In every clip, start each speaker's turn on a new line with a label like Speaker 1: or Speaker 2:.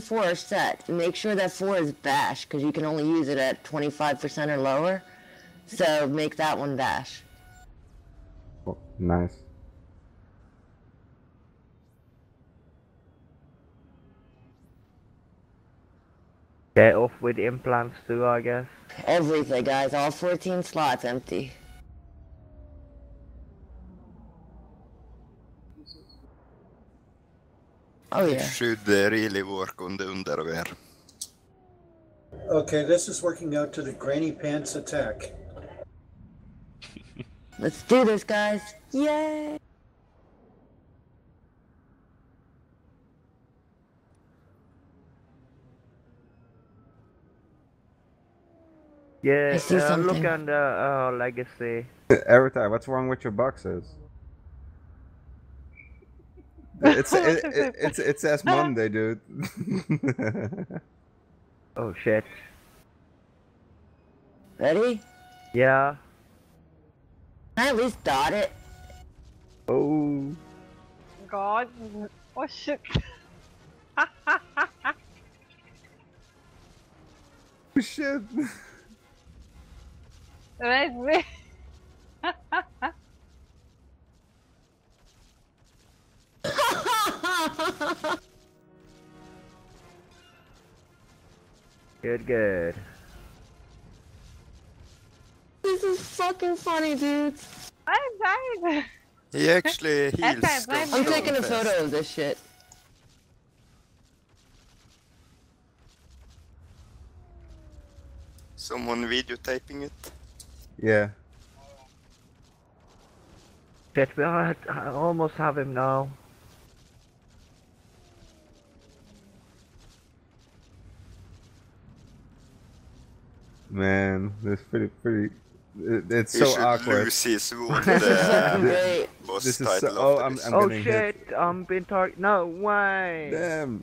Speaker 1: four set. Make sure that four is bash, because you can only use it at 25% or lower. So make that one bash.
Speaker 2: Oh, nice.
Speaker 3: Get off with implants too, I guess.
Speaker 1: Everything, guys. All 14 slots empty. Oh yeah.
Speaker 4: Should uh, really work on the underwear.
Speaker 5: Okay, this is working out to the granny pants attack.
Speaker 1: Let's do this, guys. Yay!
Speaker 3: Yeah, uh, look
Speaker 1: something.
Speaker 3: on the uh, legacy.
Speaker 2: Everytime, what's wrong with your boxes? It's it, it, it's it says Monday, dude.
Speaker 3: Oh shit.
Speaker 1: Ready?
Speaker 3: Yeah.
Speaker 1: Can I at least dot it?
Speaker 3: Oh.
Speaker 6: God. Oh shit.
Speaker 2: Oh, shit.
Speaker 6: Wait, wait.
Speaker 3: Good, good.
Speaker 1: this is fucking funny, dude.
Speaker 6: I died.
Speaker 4: He actually heals.
Speaker 6: Okay,
Speaker 4: so
Speaker 6: blame
Speaker 1: I'm taking a photo of this shit.
Speaker 4: Someone videotaping it.
Speaker 2: Yeah.
Speaker 3: Shit, we I almost have him now.
Speaker 2: Man, it's pretty pretty. It, it's
Speaker 4: He
Speaker 2: so awkward.
Speaker 4: lose his wound
Speaker 1: This is fucking great.
Speaker 4: boss
Speaker 2: This is so- oh, I'm-
Speaker 4: this.
Speaker 2: I'm
Speaker 3: oh
Speaker 2: getting
Speaker 3: shit,
Speaker 2: hit.
Speaker 3: I'm being targeted. No way.
Speaker 2: Damn.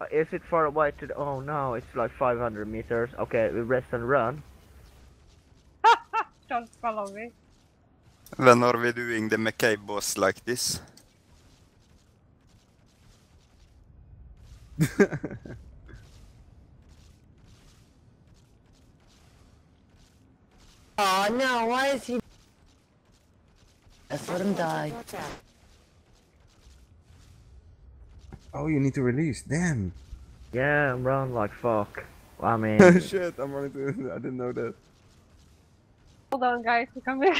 Speaker 3: Uh, Is it far away to the... Oh no, it's like 500 meters. Okay, we rest and run.
Speaker 6: Don't follow me.
Speaker 4: When are we doing the Makeb boss like this?
Speaker 1: Oh no, why is he? Let's let him die.
Speaker 2: oh, you need to release. Damn.
Speaker 3: Yeah, I'm running like fuck. I mean,
Speaker 2: Shit, I'm running to. I didn't know that.
Speaker 6: Hold on, guys. Come here.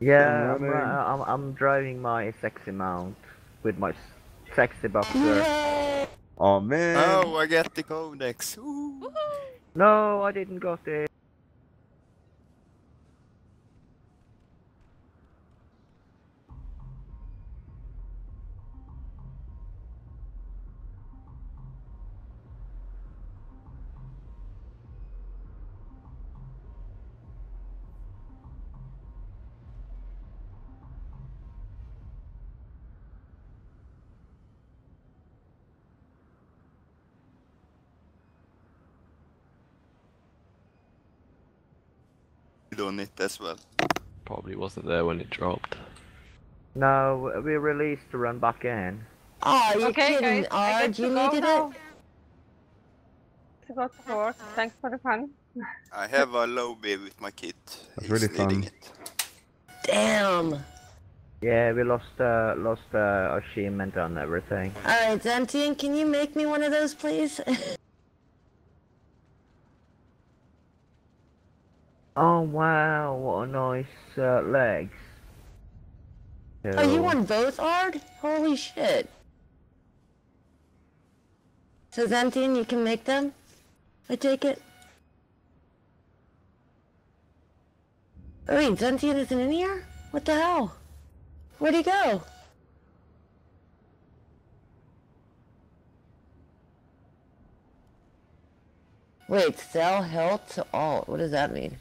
Speaker 3: yeah, I'm, uh, I'm, I'm driving my sexy mount with my sexy boxer.
Speaker 2: Oh man.
Speaker 4: Oh, I get the codex. Ooh.
Speaker 3: No, I didn't got it.
Speaker 4: On it as well.
Speaker 7: Probably wasn't there when it dropped.
Speaker 3: No, we released to run back in.
Speaker 1: Oh, you
Speaker 6: okay,
Speaker 1: kidding?
Speaker 6: guys. I
Speaker 1: Arg,
Speaker 6: get to
Speaker 1: you needed
Speaker 6: now.
Speaker 1: it?
Speaker 6: To go to work. Thanks for the fun.
Speaker 4: I have a lobby with my kit.
Speaker 2: That's
Speaker 4: He's
Speaker 2: really
Speaker 4: needing
Speaker 2: fun.
Speaker 4: it.
Speaker 1: Damn.
Speaker 3: Yeah, we lost uh, lost uh, achievement on everything.
Speaker 1: Alright, Zentian, can you make me one of those, please?
Speaker 3: Oh wow, what a nice uh, legs.
Speaker 1: oh, you
Speaker 3: Cool.
Speaker 1: want both, Ard? Holy shit. So, Zentian, you can make them? I take it? Oh, wait, Zentian isn't in here? What the hell? Where'd he go? Wait, sell health to all. What does that mean?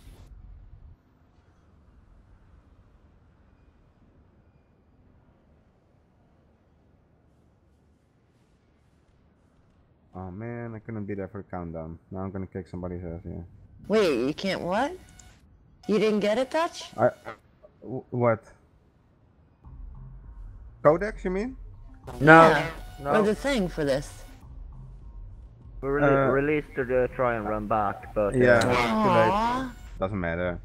Speaker 2: Oh man, I couldn't be there for countdown. Now I'm gonna kick somebody's ass. Yeah.
Speaker 1: Wait, you can't what? You didn't get it, Dutch?
Speaker 2: I. wh- What? Codex, you mean?
Speaker 3: No,
Speaker 1: Yeah.
Speaker 3: No,
Speaker 1: Or the thing for this?
Speaker 3: we rele-
Speaker 2: Uh,
Speaker 3: released to the try and run back, but uh,
Speaker 2: yeah.
Speaker 3: it's too late.
Speaker 1: Aww.
Speaker 2: Doesn't matter.